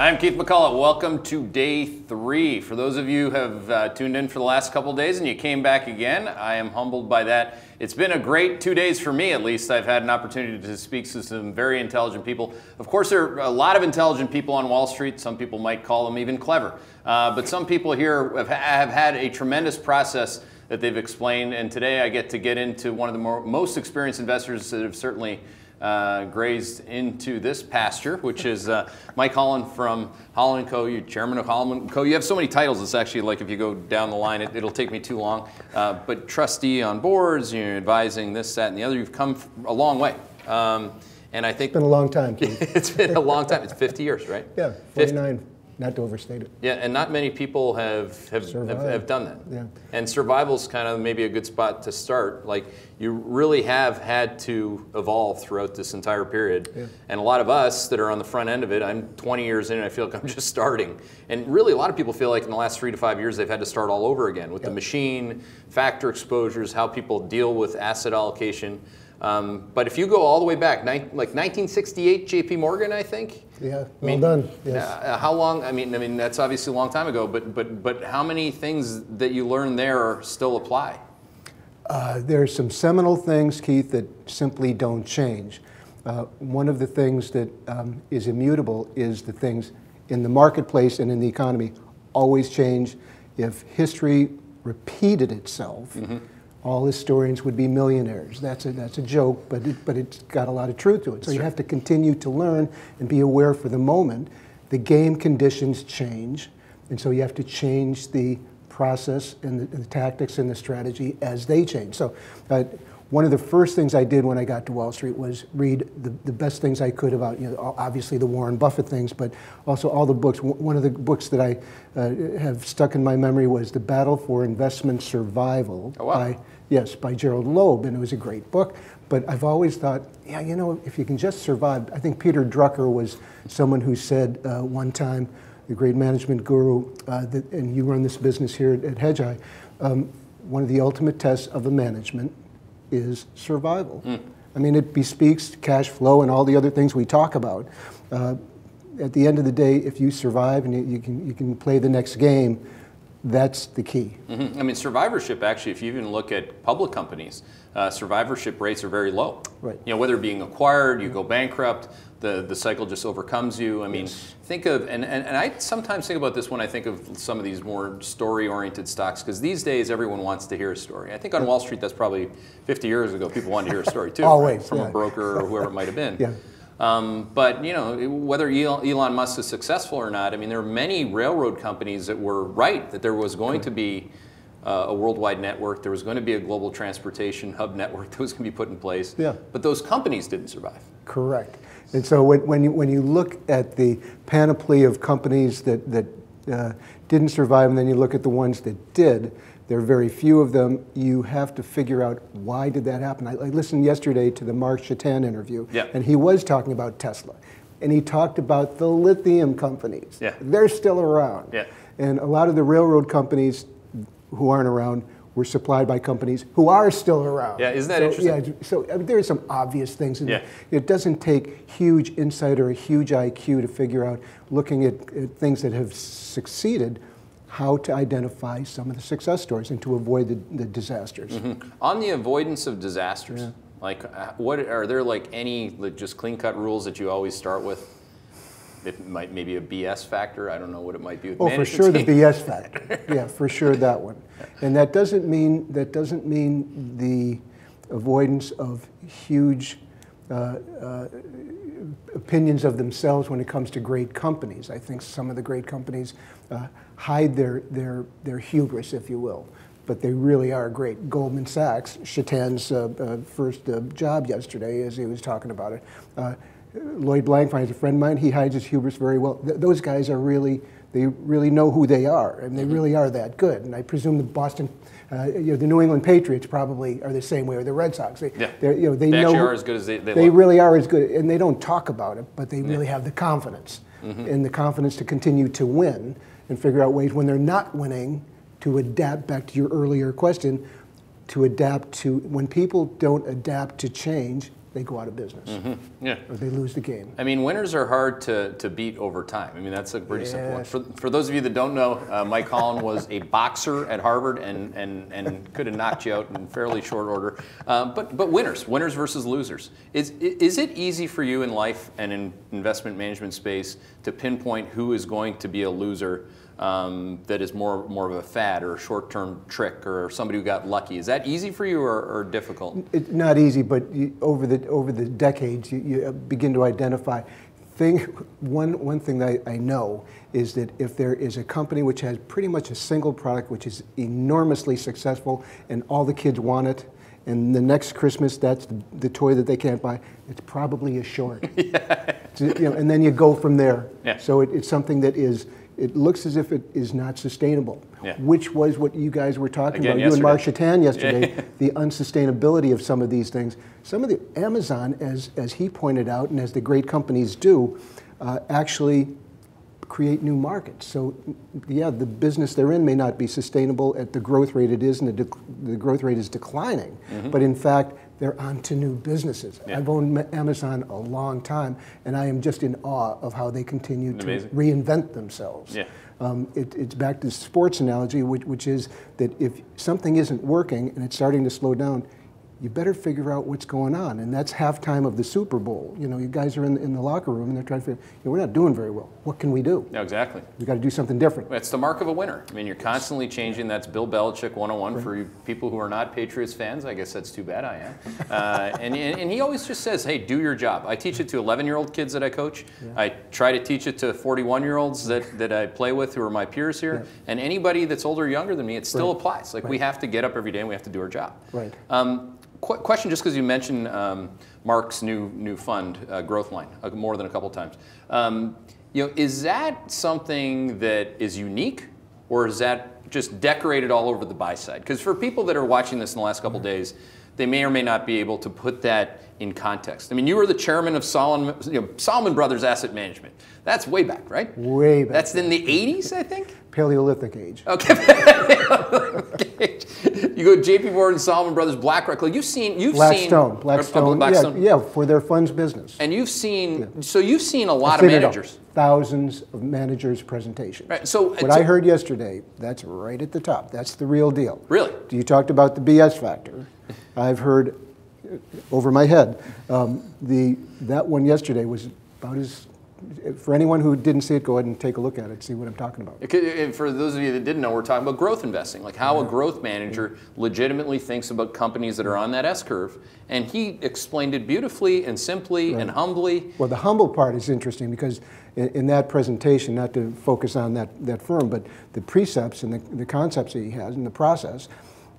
I'm Keith McCullough. Welcome to day three. For those of you who have uh, tuned in for the last couple days and you came back again, I am humbled by that. It's been a great two days for me, at least. I've had an opportunity to speak to some very intelligent people. Of course, there are a lot of intelligent people on Wall Street. Some people might call them even clever. Uh, but some people here have, have had a tremendous process that they've explained. And today I get to get into one of the more, most experienced investors that have certainly uh, grazed into this pasture, which is uh, Mike Holland from Holland Co., You're chairman of Holland Co. You have so many titles, it's actually like if you go down the line, it, will take me too long. Uh, but trustee on boards, you're advising this, that, and the other. You've come a long way. Um, and I think... It's been a long time, it's been a long time. It's 50 years, right? Yeah, 49. 50 not to overstate it. Yeah, and not many people have have, have, have, done that. Yeah. And survival's kind of maybe a good spot to start. Like you really have had to evolve throughout this entire period. Yeah. And a lot of us that are on the front end of it, I'm 20 years in and I feel like I'm just starting. And really a lot of people feel like in the last three to five years they've had to start all over again with the machine, factor exposures, how people deal with asset allocation. Um, but if you go all the way back, like 1968, J.P. Morgan, I think. Yeah, well I mean, done. Yes. Uh, how long? I mean, I mean that's obviously a long time ago. But but but how many things that you learned there still apply? Uh, there are some seminal things, Keith, that simply don't change. Uh, one of the things that um, is immutable is the things in the marketplace and in the economy always change. If history repeated itself. Mm-hmm all historians would be millionaires. That's a, that's a joke, but, it, but it's got a lot of truth to it. So you have to continue to learn and be aware for the moment. The game conditions change, and so you have to change the process and the, the tactics and the strategy as they change. So uh, one of the first things I did when I got to Wall Street was read the, the best things I could about, you know, obviously the Warren Buffett things, but also all the books. One of the books that I uh, have stuck in my memory was The Battle for Investment Survival oh, wow. by, yes, by Gerald Loeb, and it was a great book. But I've always thought, yeah, you know, if you can just survive, I think Peter Drucker was someone who said uh, one time, the great management guru, uh, that, and you run this business here at, at Hedgeye, um, one of the ultimate tests of a management is survival. Mm. I mean, it bespeaks cash flow and all the other things we talk about. Uh, at the end of the day, if you survive and you, can, you can play the next game, that's the key. Mm-hmm. I mean, survivorship actually, if you even look at public companies, uh, survivorship rates are very low. Right. You know, whether being acquired, you go bankrupt, the, the cycle just overcomes you. I mean, yes. think of, and, and, and I sometimes think about this when I think of some of these more story oriented stocks, because these days everyone wants to hear a story. I think on Wall Street, that's probably 50 years ago, people wanted to hear a story too. Always. Right? From yeah. a broker or whoever it might have been. yeah. Um, but you know, whether Elon Musk is successful or not, I mean, there are many railroad companies that were right that there was going to be uh, a worldwide network, there was going to be a global transportation hub network that was going to be put in place. Yeah. But those companies didn't survive. Correct. And so when, when, you, when you look at the panoply of companies that, that uh, didn't survive, and then you look at the ones that did, there are very few of them. You have to figure out why did that happen. I, I listened yesterday to the Mark Chatin interview, yeah. and he was talking about Tesla. And he talked about the lithium companies. Yeah. They're still around. Yeah. And a lot of the railroad companies who aren't around were supplied by companies who are still around. Yeah, isn't that so, interesting? Yeah, so I mean, there are some obvious things. Yeah. It doesn't take huge insight or a huge IQ to figure out, looking at, at things that have succeeded, how to identify some of the success stories and to avoid the, the disasters. Mm-hmm. On the avoidance of disasters, yeah. like uh, what are there like any like, just clean cut rules that you always start with? it might maybe a BS factor. I don't know what it might be. oh, for sure team. the BS factor. yeah, for sure that one. And that doesn't mean that doesn't mean the avoidance of huge uh, uh, opinions of themselves when it comes to great companies. I think some of the great companies uh, hide their their their hubris, if you will. But they really are great. Goldman Sachs, Chatin's uh, uh, first uh, job yesterday, as he was talking about it Lloyd Blankfein is a friend of mine. He hides his hubris very well. Th- those guys are really, they really know who they are, and they mm-hmm. really are that good. And I presume the Boston, uh, you know, the New England Patriots probably are the same way, or the Red Sox. They, yeah. you know, they, they know are as good as they. They, they really are as good, and they don't talk about it, but they really yeah. have the confidence, mm-hmm. and the confidence to continue to win and figure out ways when they're not winning to adapt. Back to your earlier question, to adapt to when people don't adapt to change they go out of business Yeah. or they lose the game. I mean, winners are hard to, to beat over time. I mean, that's a pretty simple one. For, for those of you that don't know, uh, Mike Holland was a boxer at Harvard and, and, and could have knocked you out in fairly short order. Uh, but, but winners, winners versus losers. Is, is it easy for you in life and in investment management space to pinpoint who is going to be a loser um, that is more, more of a fad or a short-term trick or somebody who got lucky? Is that easy for you or, or difficult? It's not easy, but you, over the over the decades, you, you begin to identify. Thing, one one thing that I, I know is that if there is a company which has pretty much a single product which is enormously successful and all the kids want it, and the next Christmas that's the, the toy that they can't buy, it's probably a short. So, you know, and then you go from there. Yeah. So it, it's something that is. It looks as if it is not sustainable, Yeah. which was what you guys were talking Again, about. You and Mark yesterday. Shatan yesterday, the unsustainability of some of these things. Some of the Amazon, as as he pointed out, and as the great companies do, uh, actually create new markets. So, yeah, the business they're in may not be sustainable at the growth rate it is, and the, the growth rate is declining. But in fact, they're onto new businesses. Yeah. I've owned Amazon a long time, and I am just in awe of how they continue to Amazing. reinvent themselves. Yeah. Um, it, it's back to the sports analogy, which, which is that if something isn't working and it's starting to slow down, you better figure out what's going on. And that's halftime of the Super Bowl. You know, you guys are in, in the locker room and they're trying to figure, you know, we're not doing very well. What can we do? No, exactly. We got to do something different. That's the mark of a winner. I mean, you're constantly changing. That's Bill Belichick 101 for you people who are not Patriots fans. I guess that's too bad I am. Uh, and, and, and he always just says, hey, do your job. I teach it to 11 year old kids that I coach. I try to teach it to 41 year olds that, that I play with who are my peers here. And anybody that's older or younger than me, it still Right. applies. Like, we have to get up every day and we have to do our job. Right. Um, qu- question, just because you mentioned um, Mark's new new fund, uh, Growth Line, uh, more than a couple times. Um, you know, is that something that is unique, or is that just decorated all over the buy side? Because for people that are watching this in the last couple days, they may or may not be able to put that in context. I mean, you were the chairman of Salomon, you know, Salomon Brothers Asset Management. That's way back, right? Way back. That's in the 80s, I think. Paleolithic age. Okay. You go to JP Morgan, Salomon Brothers, BlackRock. Like you've seen, you've Blackstone. seen Blackstone. uh, Blackstone. Yeah, yeah, for their funds business. And you've seen, so you've seen a lot of Figured out managers. Thousands of managers' presentations. Right, so- what so- I heard yesterday, that's right at the top. That's the real deal. Really? You talked about the BS factor. I've heard uh, over my head. Um, the that one yesterday was about as. For anyone who didn't see it, go ahead and take a look at it. See what I'm talking about. Could- and For those of you that didn't know, we're talking about growth investing, like how a growth manager legitimately thinks about companies that are on that S curve. And he explained it beautifully and simply and humbly. Well, the humble part is interesting because in, in that presentation, not to focus on that, that firm, but the precepts and the, the concepts that he has and the process,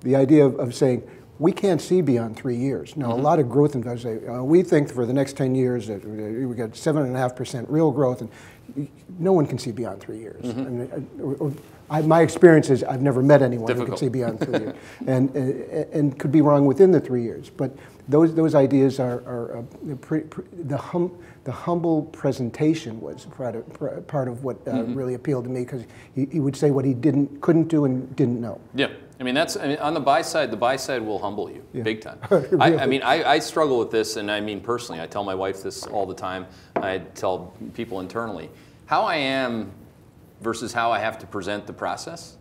the idea of, of saying, we can't see beyond three years. Now, a lot of growth investors say, uh, we think for the next 10 years that uh, we got 7.5% real growth, and no one can see beyond three years. I mean, I- or- or- I, my experience is I've never met anyone who Difficult. can see beyond three years, and, and, and could be wrong within the three years. But those, those ideas are, are uh, the, hum, the humble presentation was part of, part of what uh, really appealed to me because he, he would say what he didn't, couldn't do and didn't know. Yeah, I mean that's I mean, on the buy side. The buy side will humble you Yeah. big time. I, I mean, I, I struggle with this, and I mean personally. I tell my wife this all the time. I tell people internally how I am versus how I have to present the process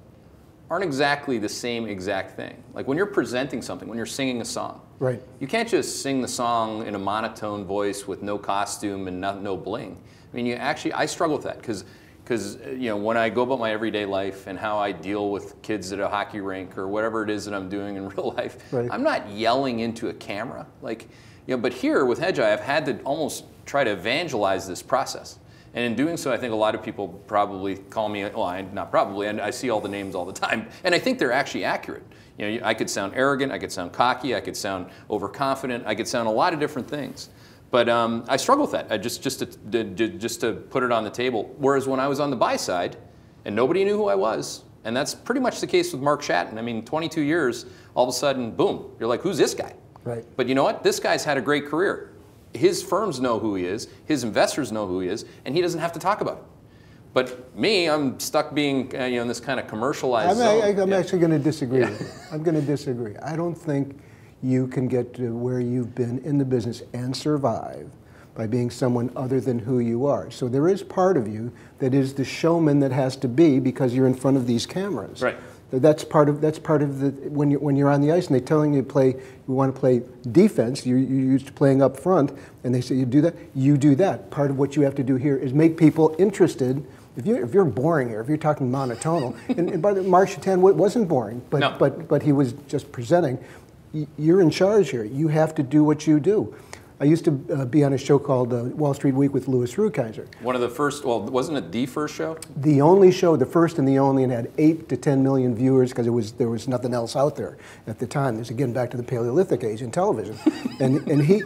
aren't exactly the same exact thing. Like when you're presenting something, when you're singing a song, Right. you can't just sing the song in a monotone voice with no costume and no, no bling. I mean, you actually, I struggle with that because, because you know, when I go about my everyday life and how I deal with kids at a hockey rink or whatever it is that I'm doing in real life, Right. I'm not yelling into a camera. Like, you know, but here with Hedgeye, I've had to almost try to evangelize this process. And in doing so, I think a lot of people probably call me, well, I, not probably, and I see all the names all the time, and I think they're actually accurate. You know, I could sound arrogant, I could sound cocky, I could sound overconfident, I could sound a lot of different things. But um, I struggle with that, I just, just, to, just to put it on the table. Whereas when I was on the buy side, and nobody knew who I was, and that's pretty much the case with Mark Shatton. I mean, 22 years, all of a sudden, boom, you're like, who's this guy? Right. But you know what? This guy's had a great career. His firms know who he is, his investors know who he is, and he doesn't have to talk about it. But me, I'm stuck being uh, you know in this kind of commercialized I'm. I, I'm Yeah. actually going to disagree with you. I'm going to disagree. I don't think you can get to where you've been in the business and survive by being someone other than who you are. So there is part of you that is the showman that has to be because you're in front of these cameras. Right. That's part of that's part of the when you when you're on the ice and they're telling you to play you want to play defense you're, you're used to playing up front and they say you do that you do that part of what you have to do here is make people interested if you if you're boring here if you're talking monotonal and, and by the Mark Shatan wasn't boring but No. but but he was just presenting you're in charge here you have to do what you do I used to uh, be on a show called uh, Wall Street Week with Louis Rukeyser One of the first, well, wasn't it the first show? the only show, the first and the only, and had eight to ten million viewers because it was there was nothing else out there at the time. This is again back to the Paleolithic age in television, and and he you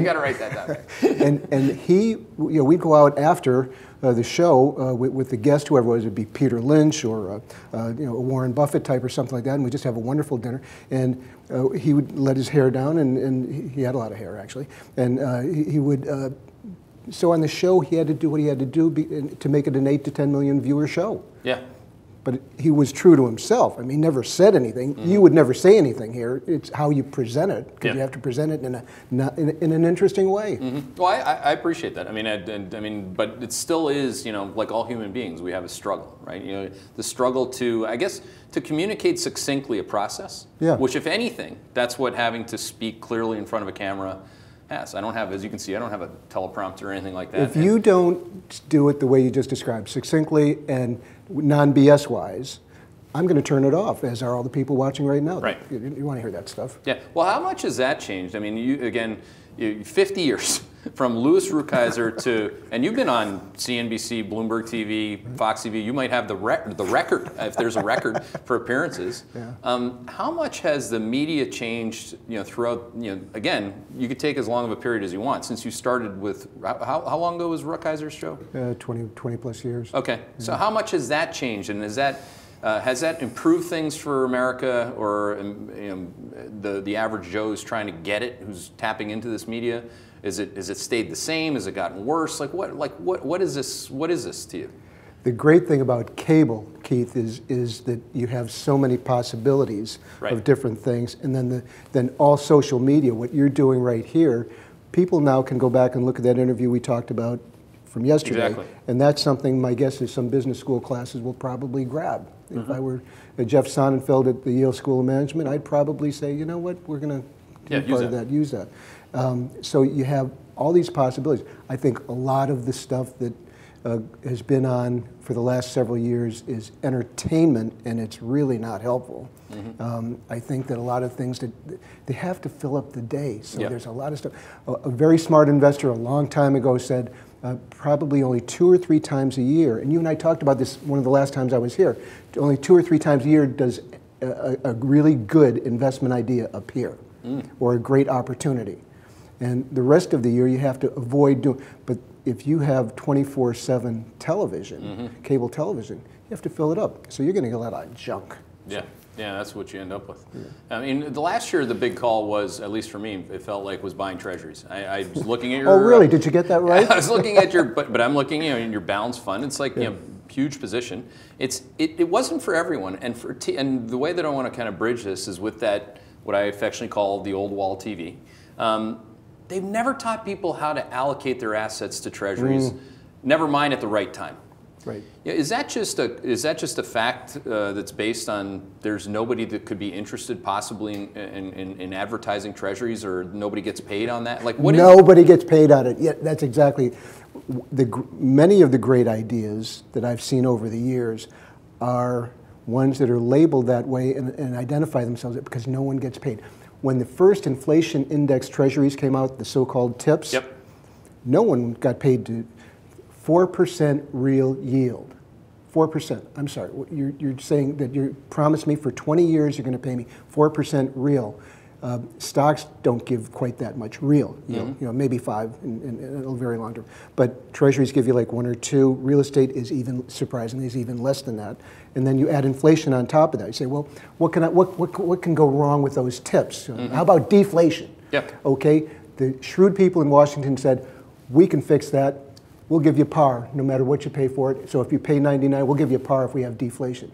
got to write that down. and and he, you know, we'd go out after the show uh, with, with the guest, whoever it was, it'd be Peter Lynch or uh, uh, you know a Warren Buffett type or something like that, and we'd just have a wonderful dinner. And uh, he would let his hair down, and, and he- had a lot of hair actually, and uh, he, he would. Uh, so on the show, he had to do what he had to do be, to make it an eight to ten million viewer show Yeah. But he was true to himself. I mean, he never said anything. You would never say anything here. It's how you present it, because Mm-hmm. Yeah. you have to present it in, a, in, in an interesting way. Well, I, I I appreciate that. I mean, I, I mean, but it still is, you know, like all human beings, we have a struggle, right? You know, the struggle to, I guess, to communicate succinctly a process. Yeah. Which, if anything, that's what having to speak clearly in front of a camera has. I don't have, as you can see, I don't have a teleprompter or anything like that. If you don't do it the way you just described, succinctly and non BS wise, I'm going to turn it off, as are all the people watching right now. Right. You, want to hear that stuff. Yeah. Well, how much has that changed? I mean, you again, 50 years from Louis Rukeyser to, and you've been on CNBC, Bloomberg TV, Fox TV. You might have the rec- the record if there's a record for appearances. Yeah. Um, how much has the media changed? You know, throughout. You know, again, you could take as long of a period as you want since you started with. How, how long ago was Rukeyser's show? Uh, 20, 20 plus years. Okay, so how much has that changed, and is that uh, has that improved things for America, or um, you know, the the average Joe who's trying to get it, who's tapping into this media? Is it is it stayed the same? Has it gotten worse? Like what like what what is this? What is this to you? The great thing about cable, Keith, is, is that you have so many possibilities Right. of different things. And then, the, then all social media, what you're doing right here, people now can go back and look at that interview we talked about from yesterday. Exactly. And that's something my guess is some business school classes will probably grab. If Mm-hmm. I were uh, Jeff Sonnenfeld at the Yale School of Management, I'd probably say, you know what, we're going to Yeah, use that. that, use that. Um, so you have all these possibilities. I think a lot of the stuff that uh, has been on for the last several years is entertainment, and it's really not helpful. Mm-hmm. Um, I think that a lot of things that they have to fill up the day. So Yeah. there's a lot of stuff. A, a very smart investor a long time ago said. Uh, probably only two or three times a year, and you and I talked about this one of the last times I was here. Only two or three times a year does a, a, a really good investment idea appear, or a great opportunity. And the rest of the year you have to avoid doing. But if you have 24 7 television, cable television, you have to fill it up. So you're going to get a lot of junk. Yeah, yeah, that's what you end up with. I mean, the last year the big call was, at least for me, it felt like was buying treasuries. I, I was looking at your. Oh, really? Did you get that right? I was looking at your, but, but I'm looking, you know, in your balance fund. It's like, you know, huge position. It's it, it wasn't for everyone, and for t- and the way that I want to kind of bridge this is with that what I affectionately call the old wall TV. Um, they've never taught people how to allocate their assets to treasuries. Never mind at the right time. Right. Yeah, is that just a is that just a fact uh, that's based on there's nobody that could be interested possibly in, in, in, in advertising treasuries or nobody gets paid on that? Like what is Nobody gets paid on it. Yeah, that's exactly. The, many of the great ideas that I've seen over the years are ones that are labeled that way and, and identify themselves because no one gets paid. When the first inflation index treasuries came out, the so-called TIPS, Yep. no one got paid to 4% real yield. 4%. I'm sorry. You're, you're saying that you promised me for 20 years you're going to pay me 4% real. Uh, stocks don't give quite that much real yield, you know, maybe five in, in, in a very long term. But treasuries give you like one or two. Real estate is even, surprisingly, is even less than that. And then you add inflation on top of that. You say, well, what can, I, what, what, what can go wrong with those tips? How about deflation? Yep. Okay, the shrewd people in Washington said, we can fix that. We'll give you par no matter what you pay for it. So if you pay 99, we'll give you par if we have deflation.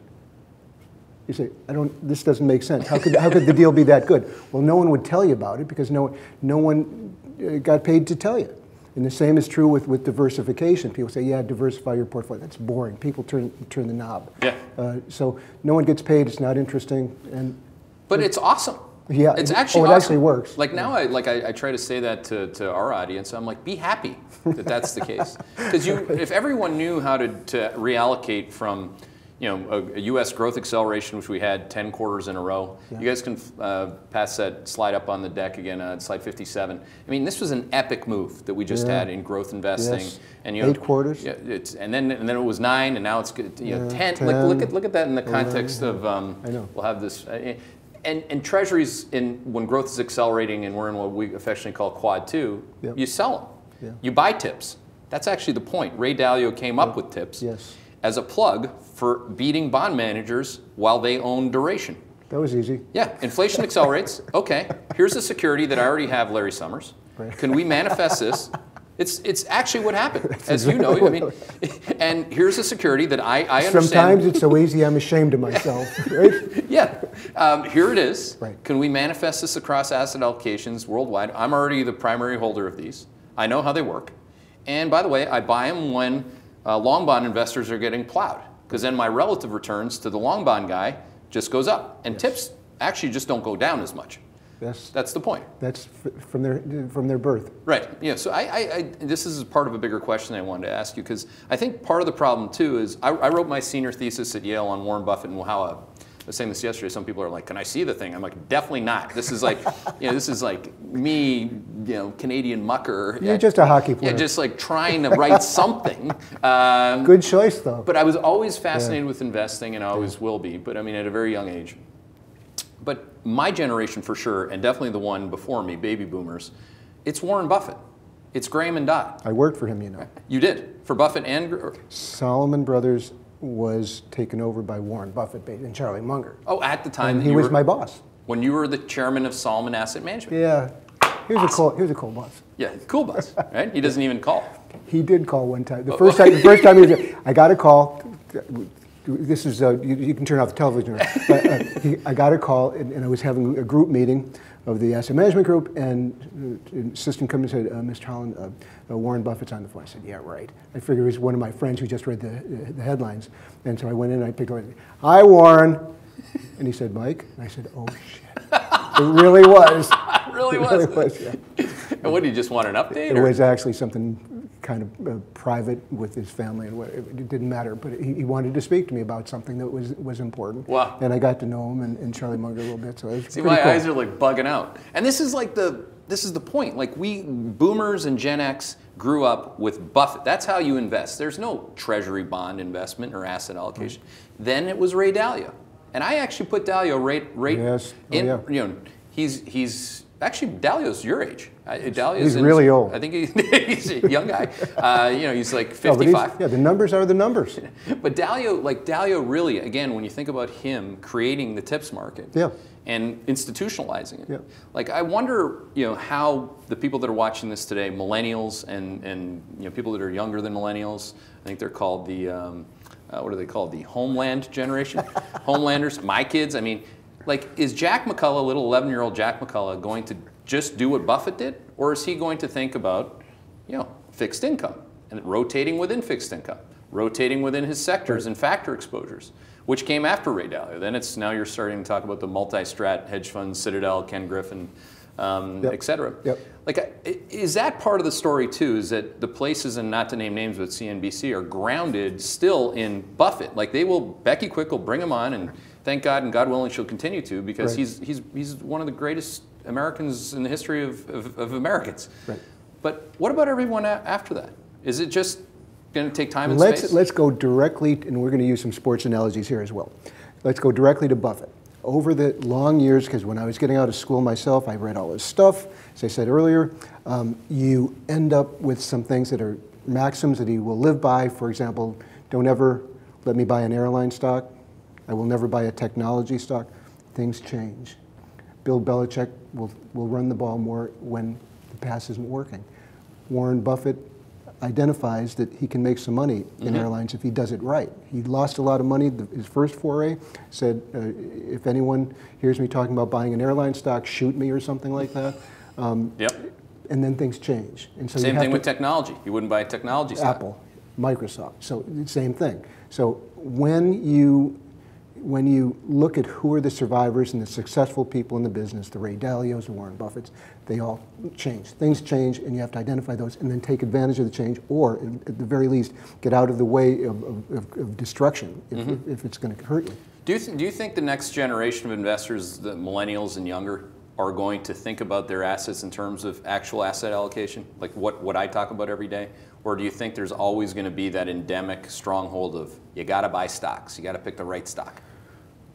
You say, I don't, this doesn't make sense. How could, how could the deal be that good? Well, no one would tell you about it because no, no one uh, got paid to tell you. And the same is true with, with diversification. People say, yeah, diversify your portfolio. That's boring. People turn, turn the knob. Yeah. Uh, so no one gets paid. It's not interesting. And But it's awesome. Yeah, it's it- actually oh, it awesome. actually works. Like now, I like I, I try to say that to, to our audience. I'm like, be happy that that's the case, because you, if everyone knew how to, to reallocate from, you know, a, a U.S. growth acceleration, which we had 10 quarters in a row. You guys can uh, pass that slide up on the deck again, uh, slide 57. I mean, this was an epic move that we just Yeah. had in growth investing, Yes. and you know, Eight quarters. Yeah, it's and then and then it was nine, and now it's good, you know Yeah, 10. Like look at look at that in the context of. Um, I know. We'll have this. uh, And, and treasuries, in, when growth is accelerating and we're in what we affectionately call quad two, Yep. you sell them. Yeah. You buy tips. That's actually the point. Ray Dalio came up with tips Yes. as a plug for beating bond managers while they own duration. that was easy. Yeah, inflation accelerates. Okay, here's a security that I already have, Larry Summers. Can we manifest this? It's, it's actually what happened, as you know. I mean, and here's a security that I, I understand. Sometimes it's so easy I'm ashamed of myself, right? Yeah, um, here it is. Right. Can we manifest this across asset allocations worldwide? I'm already the primary holder of these. I know how they work. And by the way, I buy them when uh, long bond investors are getting plowed, because then my relative returns to the long bond guy just goes up, and tips actually just don't go down as much. That's, That's the point. that's f- from their, from their birth. Right. Yeah. So I, I, I this is part of a bigger question I wanted to ask you because I think part of the problem too is I, I wrote my senior thesis at Yale on Warren Buffett and how. Uh, I was saying this yesterday. Some people are like, "Can I see the thing?" I'm like, "Definitely not." This is like, you know, this is like me, you know, Canadian mucker. You're just a hockey player. Yeah, just like trying to write something. Um, Good choice, though. but I was always fascinated with investing, and I always will be. But I mean, at a very young age. But my generation, for sure, and definitely the one before me, baby boomers, it's Warren Buffett. It's Graham and Dodd. I worked for him, you know. You did for Buffett and Salomon Brothers was taken over by Warren Buffett and Charlie Munger. oh, at the time that he was were, my boss. when you were the chairman of Salomon Asset Management. Yeah. Here's a cool, here's a cool boss. Yeah, cool boss, right? He doesn't even call. He did call one time. The first time, the first time he was, I got a call. This is, uh, you, you can turn off the television. But, uh, he, I got a call, and, and I was having a group meeting of the asset management group, and uh, an assistant come and said, uh, Mr. Holland, uh, uh, Warren Buffett's on the phone. I said, yeah, right. I figured it was one of my friends who just read the, the headlines. And so I went in and I picked up, hi, Warren. And he said, Mike? And I said, oh, shit. It really was. It really It was. really was, yeah. And what do you just want an update? It was actually something kind of uh, private with his family, and what, it didn't matter. But he, he wanted to speak to me about something that was was important. Wow. And I got to know him and, and Charlie Munger a little bit, so it See, my cool. eyes are like bugging out. And this is like the this is the point. Like we boomers and Gen X grew up with Buffett. That's how you invest. There's no treasury bond investment or asset allocation. Then it was Ray Dalio. And I actually put Dalio right right Yes. Oh, in yeah. you know, he's he's actually Dalio's your age. I- Dalio's He's in- really old. I think he, he's a young guy. Uh, you know, he's like No, he's- 55. yeah, the numbers are the numbers. But Dalio, like Dalio, really, again, when you think about him creating the tips market Yeah. and institutionalizing it, Yeah. like I wonder, you know, how the people that are watching this today, millennials and and you know people that are younger than millennials, I think they're called the um, uh, what are they called? The Homeland generation, Homelanders. My kids, I mean, like, is Jack McCullough, little 11-year-old Jack McCullough, going to just do what Buffett did, or is he going to think about, you know, fixed income and rotating within fixed income, rotating within his sectors and factor exposures, which came after Ray Dalio. Then it's now you're starting to talk about the multi-strat hedge funds, Citadel, Ken Griffin, um, Yep. et cetera. Yep. Like, is that part of the story too? Is that the places, and not to name names, but CNBC are grounded still in Buffett? Like they will, Becky Quick will bring him on, and thank God, and God willing, she'll continue to because Right. he's he's he's one of the greatest Americans in the history of, of, of Americans. Right. But what about everyone a- after that? Is it just going to take time and Let's space? let's go directly, and we're going to use some sports analogies here as well. Let's go directly to Buffett. Over the long years, because when I was getting out of school myself, I read all his stuff. As I said earlier, um, you end up with some things that are maxims that he will live by. For example, don't ever let me buy an airline stock. I will never buy a technology stock. Things change. Bill Belichick will, will run the ball more when the pass isn't working. Warren Buffett identifies that he can make some money in airlines if he does it right. He lost a lot of money the, his first foray. Said, uh, if anyone hears me talking about buying an airline stock, shoot me or something like that. Um, Yep. and then things change. And so Same thing to- with technology. You wouldn't buy a technology stock. Apple, Microsoft. So same thing. So when you when you look at who are the survivors and the successful people in the business, the Ray Dalios, the Warren Buffetts, they all change. Things change, and you have to identify those and then take advantage of the change, or at the very least, get out of the way of, of, of, destruction if, Mm-hmm. if it's going to hurt you. Do you, th- do you think the next generation of investors, the millennials and younger, are going to think about their assets in terms of actual asset allocation, like what, what I talk about every day? Or do you think there's always going to be that endemic stronghold of you got to buy stocks, you got to pick the right stock?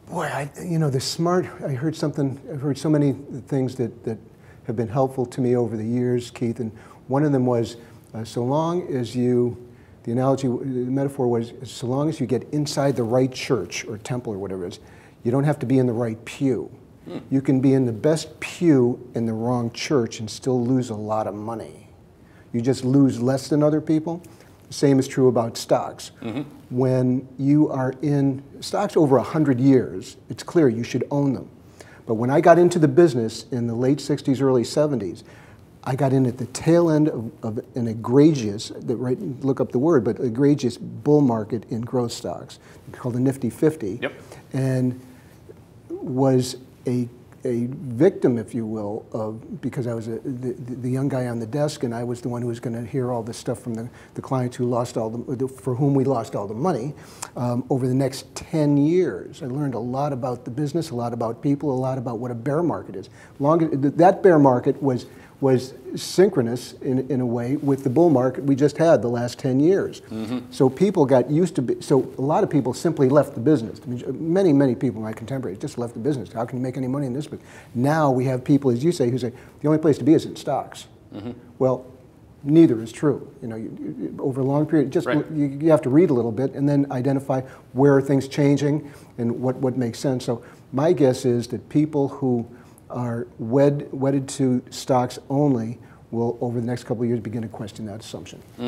Boy, I, you know, the smart, I heard something, I've heard so many things that, that have been helpful to me over the years, Keith, and one of them was uh, so long as you, the analogy, the metaphor was so long as you get inside the right church or temple or whatever it is, you don't have to be in the right pew. You can be in the best pew in the wrong church and still lose a lot of money. You just lose less than other people. The same is true about stocks. Mm-hmm. When you are in stocks over 100 years, it's clear you should own them. But when I got into the business in the late 60s, early 70s, I got in at the tail end of, of an egregious, the right, look up the word, but egregious bull market in growth stocks called the Nifty 50. Yep. And was a, a victim, if you will, of because I was a, the, the young guy on the desk, and I was the one who was going to hear all this stuff from the, the clients who lost all the, for whom we lost all the money. Um, over the next 10 years, I learned a lot about the business, a lot about people, a lot about what a bear market is. Long, that bear market was was synchronous in, in a way with the bull market we just had the last 10 years. Mm-hmm. So people got used to, be, so a lot of people simply left the business. I mean, many, many people, my contemporaries, just left the business. How can you make any money in this business? Now we have people, as you say, who say, the only place to be is in stocks. Mm-hmm. Well, neither is true. You know, you, you, over a long period, just Right. you, you have to read a little bit and then identify where are things changing and what, what makes sense. So my guess is that people who are wed, wedded to stocks only will, over the next couple of years, begin to question that assumption. I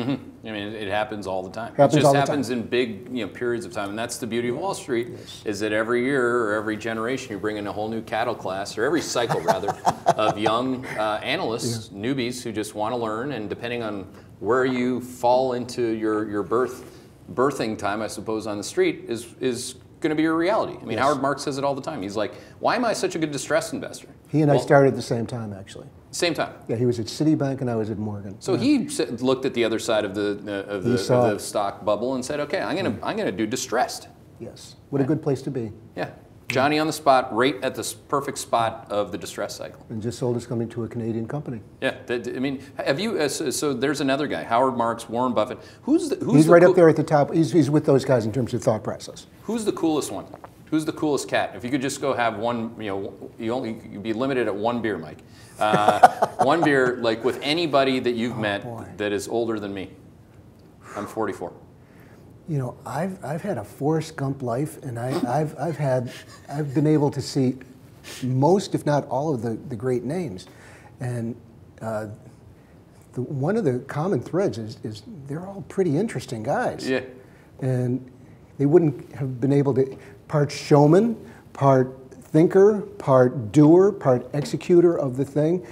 mean, it happens all the time. Happens it just the time. happens in big, you know, periods of time, and that's the beauty of Wall Street. Is that every year or every generation you bring in a whole new cattle class, or every cycle rather, of young uh, analysts, newbies who just want to learn, and depending on where you fall into your your birth birthing time, I suppose, on the street is is going to be your reality. I mean, Howard Marks says it all the time. He's like, "Why am I such a good distressed investor?" He and I started at the same time, actually. same time. Yeah, he was at Citibank and I was at Morgan. So he looked at the other side of the uh, of, the, saw- of the stock bubble and said, "Okay, I'm gonna I'm gonna do distressed." Yes. What a good place to be. Yeah, Johnny on the spot, right at the perfect spot of the distress cycle. And just sold his company to a Canadian company. Yeah, that, I mean, have you? Uh, so, so there's another guy, Howard Marks, Warren Buffett. Who's the, who's He's the right up there at the top. He's, he's with those guys in terms of thought process. Who's the coolest one? Who's the coolest cat? If you could just go have one, you know, you only you'd be limited at one beer, Mike. Uh, one beer, like with anybody that you've met boy. that is older than me. I'm 44. You know, I've, I've had a Forrest Gump life, and I, I've, I've had, I've been able to see most, if not all, of the, the great names. And uh, the, one of the common threads is, is they're all pretty interesting guys. Yeah. And they wouldn't have been able to, part showman, part thinker, part doer, part executor of the thing,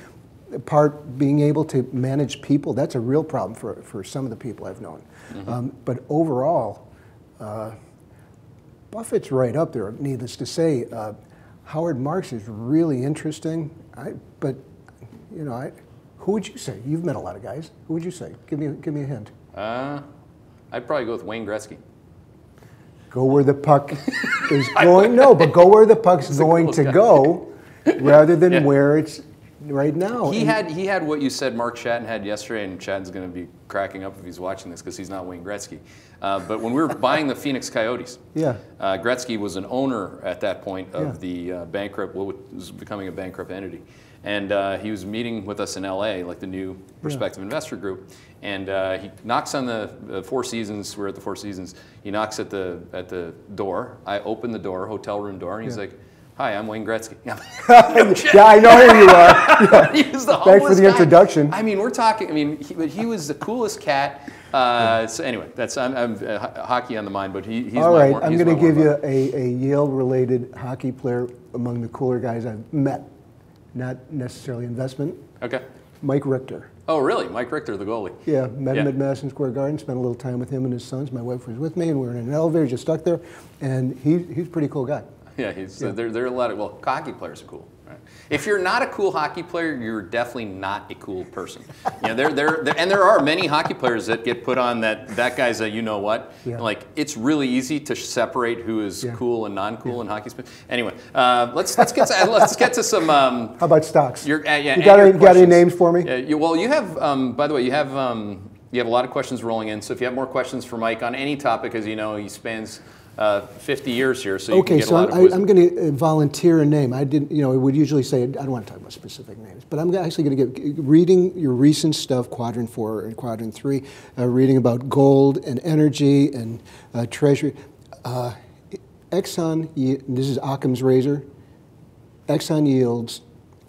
part being able to manage people. That's a real problem for, for some of the people I've known. Um, but overall, uh, Buffett's right up there, needless to say. Uh, Howard Marks is really interesting. I, but, you know, I, who would you say? You've met a lot of guys. Who would you say? Give me, give me a hint. Uh, I'd probably go with Wayne Gretzky. Go where the puck is going. No, but go where the puck's going to guy. go, rather than Yeah. where it's right now. He And- had he had what you said Mark Chatton had yesterday, and Chatton's going to be cracking up if he's watching this because he's not Wayne Gretzky. Uh, but when we were buying the Phoenix Coyotes, Yeah. uh, Gretzky was an owner at that point of Yeah. the uh, bankrupt, what was becoming a bankrupt entity, and uh, he was meeting with us in L.A., like the new prospective investor group, and uh, he knocks on the uh, Four Seasons. We're at the Four Seasons. He knocks at the at the door. I open the door, hotel room door, and he's Yeah. like. Hi, I'm Wayne Gretzky. Yeah, I know who you are. the Thanks for the guy. introduction. I mean, we're talking. I mean, he, but he was the coolest cat. Uh, so anyway, that's I'm, I'm uh, hockey on the mind, but he, he's All my right, I'm going to give you a, a Yale-related hockey player among the cooler guys I've met, not necessarily investment. Okay. Mike Richter. Oh, really? Mike Richter, the goalie. Yeah, met him Yeah. at Madison Square Garden, spent a little time with him and his sons. My wife was with me, and we were in an elevator, just stuck there. And he, he's a pretty cool guy. Yeah, he's uh, there. There are a lot of well, hockey players are cool. If you're not a cool hockey player, you're definitely not a cool person. You know, there, there, and there are many hockey players that get put on that. That guy's a you know what. Yeah. Like it's really easy to separate who is Yeah. cool and non-cool in hockey. Anyway, uh, let's let's get to, let's get to some. Um, How about stocks? your, uh, yeah, you got any, got any names for me? Yeah, you, well, you have. Um, by the way, you have. Um, you have a lot of questions rolling in. So if you have more questions for Mike on any topic, as you know, he spans uh, 50 years here, so you can Okay, get a so lot of I. I'm going to volunteer a name. I didn't, you know, I would usually say I don't want to talk about specific names, but I'm actually going to get reading your recent stuff, quadrant four and quadrant three, uh, reading about gold and energy and uh, treasury. Uh, Exxon, this is Occam's razor. Exxon yields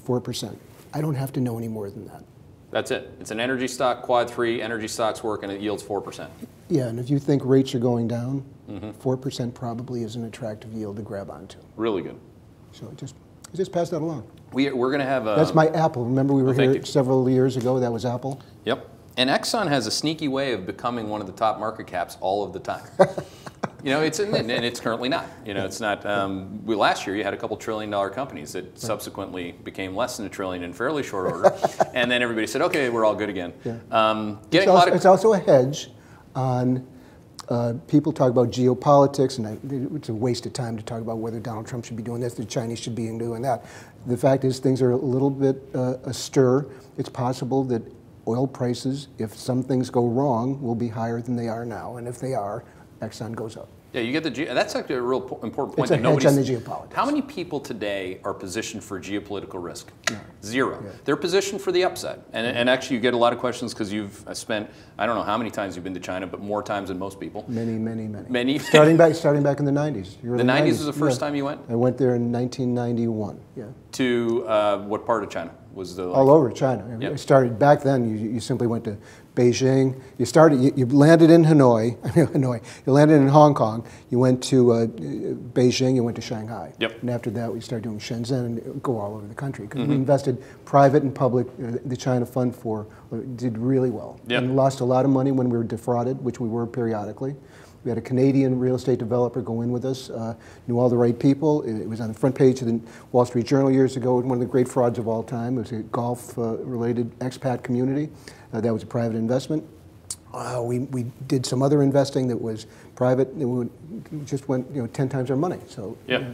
four percent. I don't have to know any more than that. That's it. It's an energy stock, quad three. Energy stocks work, and it yields four percent. Yeah, and if you think rates are going down, Mm-hmm. 4 percent probably is an attractive yield to grab onto. Really good. So just just pass that along. We, we're going to have a. That's my Apple. Remember we were Oh, here several years ago. That was Apple. Yep. And Exxon has a sneaky way of becoming one of the top market caps all of the time. you know, it's and it's currently not. You know, it's not. Um, we, last year, you had a couple trillion dollar companies that subsequently became less than a trillion in fairly short order, and then everybody said, "Okay, we're all good again." Yeah. Um, It's getting a lot of it's also a hedge on. Uh, people talk about geopolitics, and I, it's a waste of time to talk about whether Donald Trump should be doing this, the Chinese should be doing that. The fact is, things are a little bit uh, astir. It's possible that oil prices, if some things go wrong, will be higher than they are now, and if they are, Exxon goes up. Yeah, you get the. Ge- that's actually a real po- important point. It's a that hedge on the geopolitics. How many people today are positioned for geopolitical risk? Zero. They're positioned for the upside. And, and actually, you get a lot of questions because you've spent, I don't know how many times you've been to China, but more times than most people. Many, many, many. Many. Starting back, starting back in the 90s. The 90s was the first time you went I went there in 1991. Yeah. to uh, what part of China was the? Like, all over China. Yep. started back then. You, you simply went to Beijing. You started. You, you landed in Hanoi. Hanoi. You landed in Hong Kong. You went to uh, Beijing. You went to Shanghai. Yep. And after that, we started doing Shenzhen and go all over the country because Mm-hmm. we invested private and public. Uh, the China Fund for uh, did really well Yep. and lost a lot of money when we were defrauded, which we were periodically. We had a Canadian real estate developer go in with us, uh, knew all the right people. It, it was on the front page of the Wall Street Journal years ago, one of the great frauds of all time. It was a golf uh, related expat community. Uh, that was a private investment. Uh, we, we did some other investing that was private, would- just went you know, 10 times our money. So Yeah.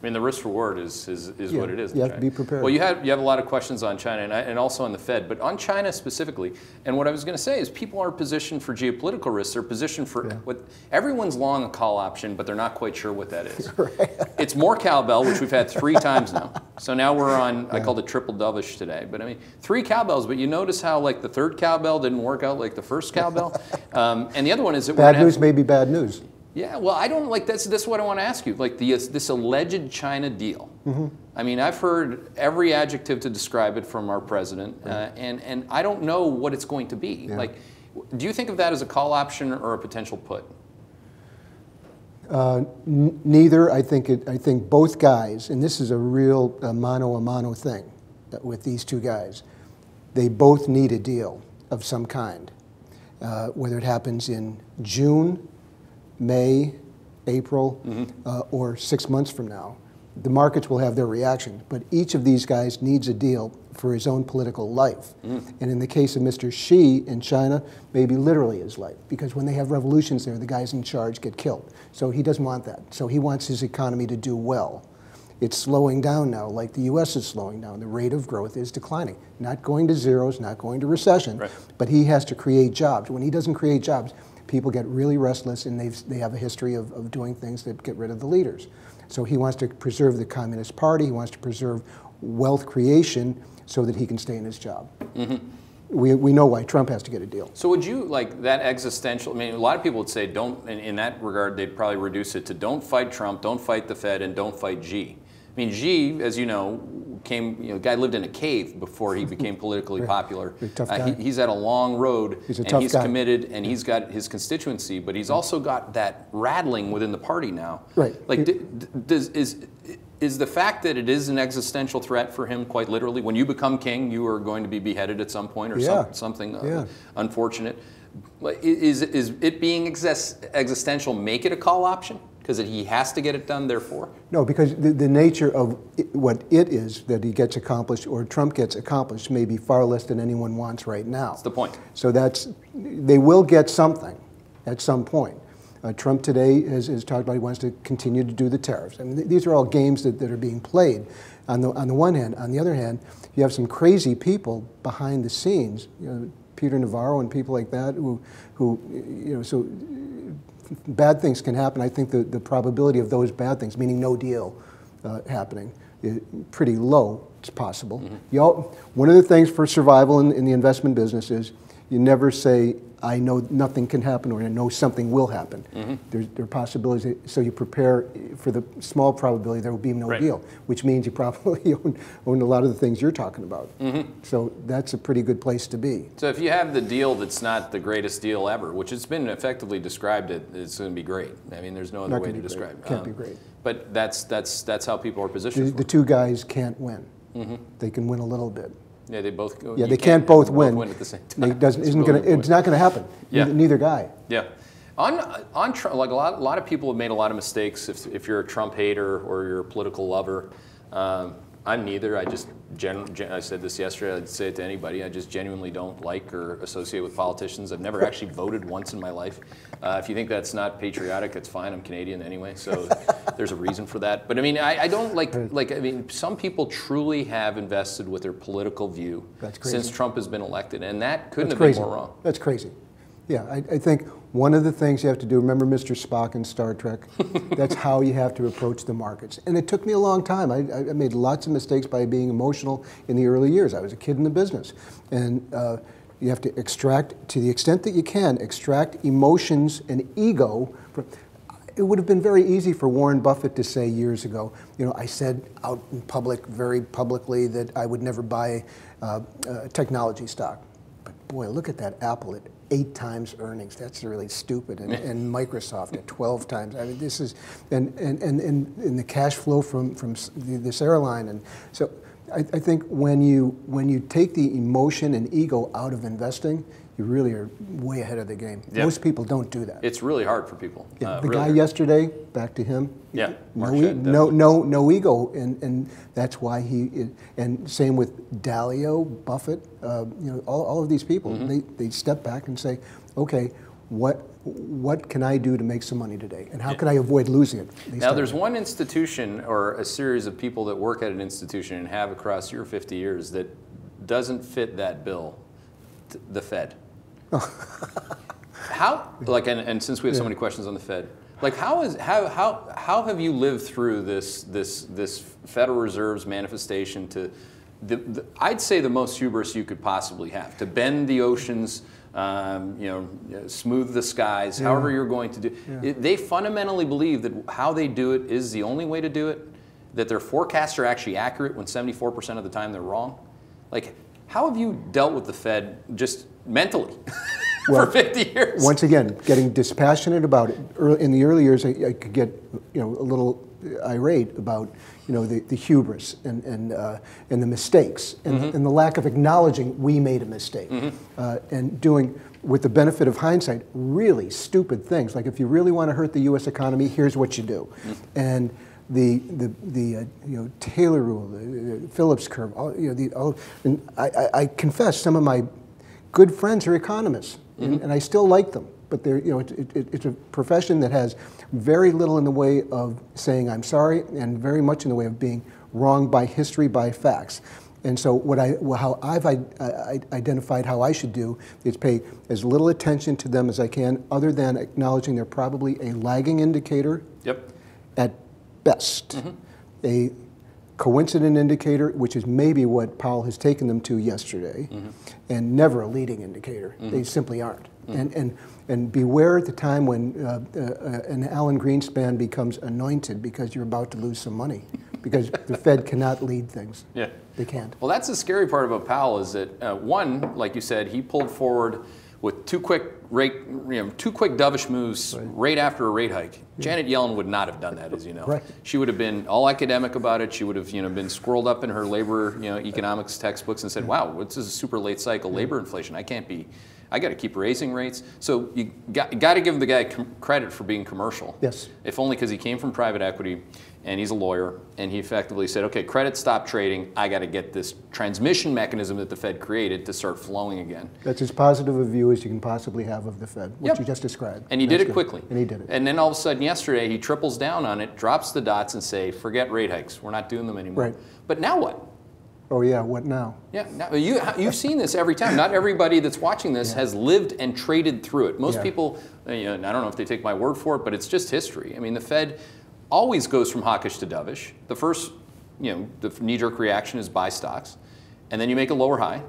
I mean, the risk reward is, is, is Yeah, what it is. you have to be prepared. Well, you have, you have a lot of questions on China and, I, and also on the Fed, but on China specifically. And what I was going to say is people aren't positioned for geopolitical risks. They're positioned for what everyone's long a call option, but they're not quite sure what that is. right. It's more cowbell, which we've had three times now. So now we're on, I called it triple dovish today. But I mean, three cowbells, but you notice how like the third cowbell didn't work out like the first cowbell? Um, and the other one is that we're bad gonna have- news may be bad news. Yeah, well, I don't like that's this what I want to ask you. Like the this alleged China deal. Mm-hmm. I mean, I've heard every adjective to describe it from our president, uh, and and I don't know what it's going to be. Like, do you think of that as a call option or a potential put? Uh, n- neither. I think it, I think both guys, and this is a real uh, mano a mano thing uh, with these two guys. They both need a deal of some kind, uh, whether it happens in June, May, April, uh, or six months from now. The markets will have their reaction, but each of these guys needs a deal for his own political life. And in the case of Mr. Xi in China, maybe literally his life, because when they have revolutions there, the guys in charge get killed. So he doesn't want that. So he wants his economy to do well. It's slowing down now, like the US is slowing down. The rate of growth is declining. Not going to zeros, not going to recession, Right. but he has to create jobs. When he doesn't create jobs, people get really restless and they've, they have a history of, of doing things that get rid of the leaders. So he wants to preserve the Communist Party, he wants to preserve wealth creation so that he can stay in his job. Mm-hmm. We, we know why Trump has to get a deal. So would you like that existential? I mean, a lot of people would say don't. In, in that regard, they'd probably reduce it to don't fight Trump, don't fight the Fed, and don't fight Xi. I mean, Xi, as you know, came. You know, the guy lived in a cave before he became politically popular. Uh, he, he's had a long road, He's a and he's guy. committed, and he's got his constituency, but he's also got that rattling within the party now. Right. Like, d- d- does is is the fact that it is an existential threat for him, quite literally, when you become king, you are going to be beheaded at some point or Yeah. some, something uh, Yeah. unfortunate. Is, is it being exis- existential make it a call option? Because he has to get it done, therefore? No, because the, the nature of it, what it is that he gets accomplished or Trump gets accomplished may be far less than anyone wants right now. That's the point. So that's, they will get something at some point. Uh, Trump today has, has talked about he wants to continue to do the tariffs. I mean, th- these are all games that, that are being played on the, on the one hand. On the other hand, you have some crazy people behind the scenes, you know, Peter Navarro and people like that who, who you know, so bad things can happen. I think the, the probability of those bad things, meaning no deal uh, happening, is pretty low. It's possible. You all, one of the things for survival in, in the investment business is you never say, I know nothing can happen or I know something will happen. Mm-hmm. There's, there are possibilities, so you prepare for the small probability there will be no Right. deal, which means you probably own, own a lot of the things you're talking about. Mm-hmm. So that's a pretty good place to be. So if you have the deal that's not the greatest deal ever, which has been effectively described, it, it's going to be great. I mean, there's no other Not way to describe it. Can't be um, great. But that's that's that's how people are positioned. the two guys can't win. Mm-hmm. They can win a little bit. Yeah, they both. go- Yeah, they can't both have win. at the same time. doesn't, It's isn't gonna, it's not gonna happen. Yeah. Neither, neither guy. Yeah. On, on Trump, like a lot, a lot of people have made a lot of mistakes if, if you're a Trump hater or you're a political lover. Um, I'm neither. I just, gen, gen, I said this yesterday, I'd say it to anybody. I just genuinely don't like or associate with politicians. I've never actually voted once in my life. Uh, if you think that's not patriotic, it's fine. I'm Canadian anyway, so there's a reason for that. But I mean, I, I don't like, like, I mean, some people truly have invested with their political view That's since Trump has been elected, and that couldn't That's have crazy. been more wrong. That's crazy. Yeah, I, I think one of the things you have to do, remember Mr. Spock in Star Trek? That's how you have to approach the markets. And it took me a long time. I, I made lots of mistakes by being emotional in the early years. I was a kid in the business. And uh, you have to extract, to the extent that you can, extract emotions and ego from, it would have been very easy for Warren Buffett to say years ago, you know, I said out in public, very publicly, that I would never buy uh, uh, technology stock. But boy, look at that Apple at eight times earnings. That's really stupid. And, and Microsoft at 12 times. I mean, this is, and, and, and, and, the cash flow from, from the- this airline. And so I, I think when you, when you take the emotion and ego out of investing, you really are way ahead of the game. Yeah. Most people don't do that. It's really hard for people. Yeah, uh, the really guy hard. yesterday, back to him. Yeah, no, e- Shedd, no, no, no ego, and, and that's why he. And same with Dalio, Buffett, uh, you know, all, all of these people. Mm-hmm. They they step back and say, okay, what what can I do to make some money today, and how can I avoid losing it? Now, there's one institution or a series of people that work at an institution and have across your 50 years that doesn't fit that bill, the Fed. how, like, and, and since we have so many questions on the Fed, like, how is how how how have you lived through this this this Federal Reserve's manifestation to the, the I'd say the most hubris you could possibly have to bend the oceans. Um, you know, smooth the skies. However, you're going to do. It, they fundamentally believe that how they do it is the only way to do it. That their forecasts are actually accurate when 74% of the time they're wrong. Like, how have you dealt with the Fed just mentally Well, for 50 years? Once again, getting dispassionate about it. In the early years, I, I could get you know a little irate about you know the, the hubris and and uh, and the mistakes and, and the lack of acknowledging we made a mistake uh, and doing with the benefit of hindsight really stupid things like if you really want to hurt the U.S. economy, here's what you do, and the the the uh, you know Taylor rule, the, Phillips curve, all, you know the all, and I, I, I confess some of my good friends are economists, and, mm-hmm. and I still like them. But they're, you know, it, it, it's a profession that has very little in the way of saying I'm sorry, and very much in the way of being wrong by history, by facts. And so, what I, well, how I've I, I identified how I should do is pay as little attention to them as I can, other than acknowledging they're probably a lagging indicator Yep. at best. Mm-hmm. A coincident indicator, which is maybe what Powell has taken them to yesterday, and never a leading indicator. They simply aren't. And, and, and beware at the time when uh, uh, uh, an Alan Greenspan becomes anointed because you're about to lose some money. because the Fed cannot lead things. Yeah. They can't. Well, that's the scary part about Powell is that uh, one, like you said, he pulled forward with two quick rate, you know, two quick dovish moves right. after a rate hike. Janet Yellen would not have done that, as you know. Right. She would have been all academic about it. She would have, you know, been squirreled up in her labor, you know, economics textbooks and said, "Wow, this is a super late cycle labor inflation. I can't be." I got to keep raising rates. So you got, got to give the guy credit for being commercial. Yes. If only because he came from private equity and he's a lawyer, and he effectively said, okay, credit stop trading. I got to get this transmission mechanism that the Fed created to start flowing again. That's as positive a view as you can possibly have of the Fed, which Yep. you just described. And he That's did it good. quickly. And he did it. And then all of a sudden yesterday, he triples down on it, drops the dots, and say, forget rate hikes. We're not doing them anymore. Right. But now what? oh yeah, what now? Yeah, now, you, you've seen this every time. Not everybody that's watching this has lived and traded through it. Most Yeah. people, you know, I don't know if they take my word for it, but it's just history. I mean, the Fed always goes from hawkish to dovish. The first, you know, the knee-jerk reaction is buy stocks, and then you make a lower high,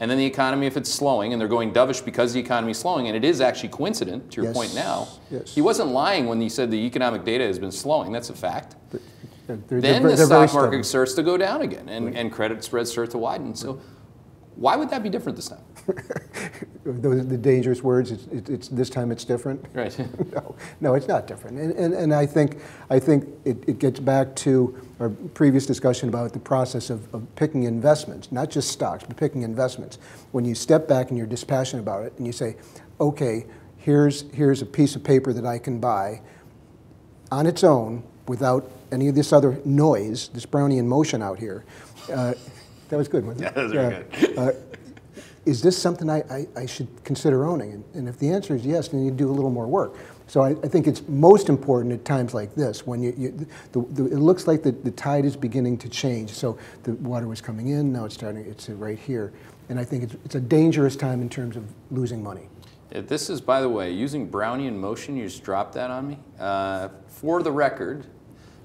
and then the economy, if it's slowing, and they're going dovish because the economy is slowing, and it is actually coincident to your Yes. point now. Yes. He wasn't lying when he said the economic data has been slowing. That's a fact. They're- they're- Then they're the stock market starts to go down again, and, and credit spreads start to widen. So, why would that be different this time? Those the dangerous words. It's, it's, it's this time it's different. Right. no, no, it's not different. And, and, and I think, I think it, it gets back to our previous discussion about the process of, of picking investments, not just stocks, but picking investments. When you step back and you're dispassionate about it and you say, okay, here's, here's a piece of paper that I can buy on its own without any of this other noise, this Brownian motion out here. Uh, that was good, wasn't it? Yeah, that was good. Uh, is this something I, I, I should consider owning? And, and if the answer is yes, then you do a little more work. So I, I think it's most important at times like this when you, you the, the, it looks like the, the tide is beginning to change. So the water was coming in, now it's starting, it's right here. And I think it's, it's a dangerous time in terms of losing money. This is, by the way, using Brownian motion, you just dropped that on me. Uh, for the record,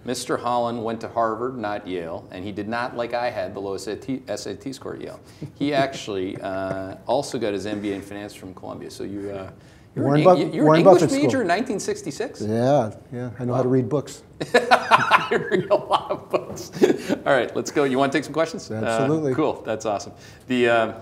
Mr. Holland went to Harvard, not Yale, and he did not, like I had, the lowest SAT, score at Yale. He actually uh, also got his MBA in finance from Columbia. So you, uh, you were Warren an, Buff- you- you were Warren an English Buffett major school. in 1966? Yeah, yeah, I know how to read books. I read a lot of books. All right, let's go. You want to take some questions? Uh, Absolutely. cool. That's awesome. The um,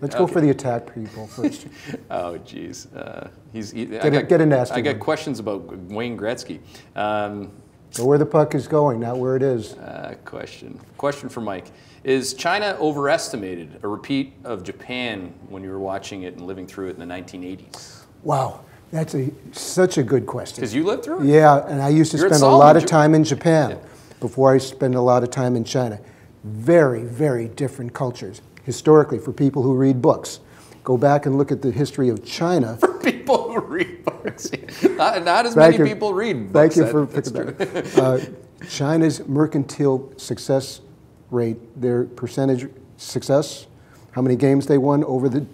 Let's go for the attack people first. Oh, geez. Uh, he's. He, Get a- get a nasty I got questions about Wayne Gretzky. Um, Go where the puck is going, not where it is. uh, question. Question for Mike. Is China overestimated? A repeat of Japan when you were watching it and living through it in the 1980s? Wow, that's a, such a good question. Because you lived through it. Yeah, and I used to You're spend a lot of time in Japan Yeah. before I spent a lot of time in China. Very, very different cultures. Historically, for people who read books, go back and look at the history of China. For people who read books. not, not as Thank many you. people read Thank you for that's picking that. Uh, China's mercantile success rate, their percentage success, how many games they won over the,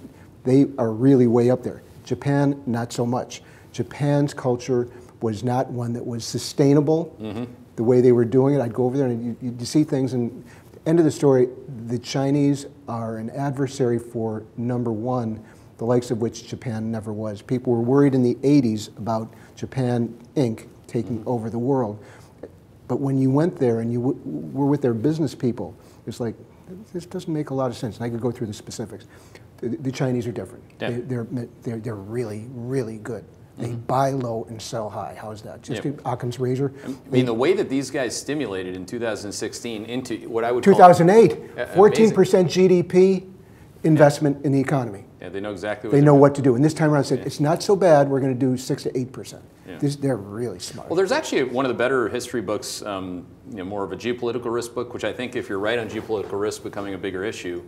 they are really way up there. Japan, not so much. Japan's culture was not one that was sustainable. Mm-hmm. The way they were doing it, I'd go over there and you, you see things. And end of the story, the Chinese are an adversary for number one, the likes of which Japan never was. People were worried in the 80s about Japan Inc. taking Mm-hmm. over the world. But when you went there and you w- were with their business people, it's like, this doesn't make a lot of sense. And I could go through the specifics. The, the Chinese are different. Yeah. They, they're, they're, they're really, really good. They buy low and sell high. How's that? Just. Yep. Occam's razor. I mean, the way that these guys stimulated in 2016 into what I would call 2008, Uh, 14% GDP investment in the economy. Yeah, they know exactly what They know doing. what to do. And this time around, said, it's not so bad. We're going to do 6 to 8%. Yeah. This, they're really smart. Well, there's actually one of the better history books, um, you know, more of a geopolitical risk book, which I think if you're right on geopolitical risk becoming a bigger issue,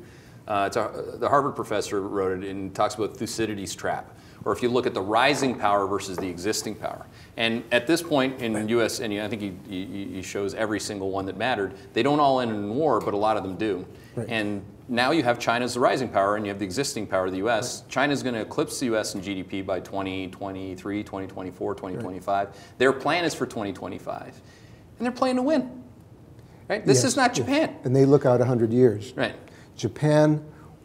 uh, it's a, the Harvard professor wrote it and talks about Thucydides' trap. Or if you look at the rising power versus the existing power. And at this point in U.S., and I think he, he, he shows every single one that mattered, they don't all end in war, but a lot of them do. Right. And now you have China as the rising power and you have the existing power of the US. China's going to eclipse the US in GDP by 2023, 2024, 2025. Their plan is for 2025. And they're playing to win. Right? This Yes, is not. Japan. And they look out 100 years. Right. Japan,